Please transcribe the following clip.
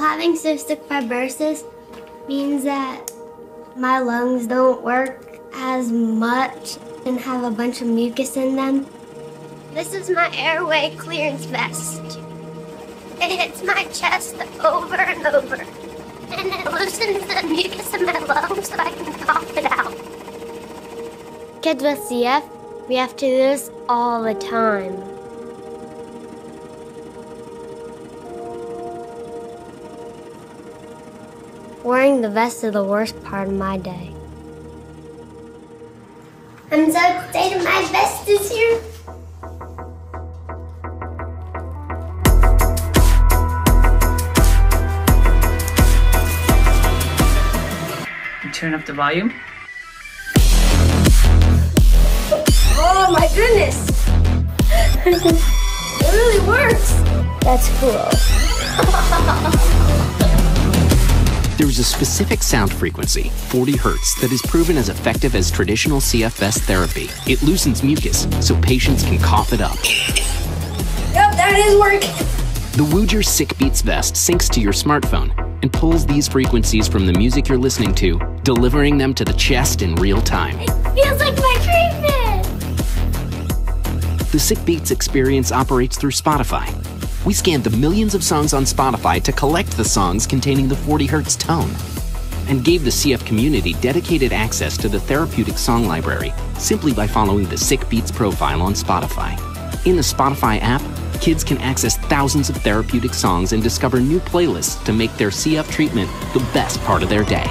Having cystic fibrosis means that my lungs don't work as much and have a bunch of mucus in them. This is my airway clearance vest. It hits my chest over and over, and it loosens the mucus in my lungs so I can cough it out. Kids with CF, we have to do this all the time. Wearing the vest is the worst part of my day. I'm so excited my vest is here. Turn up the volume. Oh my goodness! it really works! That's cool. There's a specific sound frequency, 40 hertz, that is proven as effective as traditional CFS therapy. It loosens mucus so patients can cough it up. Yep, that is working. The Woojer Sick Beats vest syncs to your smartphone and pulls these frequencies from the music you're listening to, delivering them to the chest in real time. It feels like my treatment. The Sick Beats experience operates through Spotify. We scanned the millions of songs on Spotify to collect the songs containing the 40 hertz tone and gave the CF community dedicated access to the therapeutic song library simply by following the Sick Beats profile on Spotify. In the Spotify app, kids can access thousands of therapeutic songs and discover new playlists to make their CF treatment the best part of their day.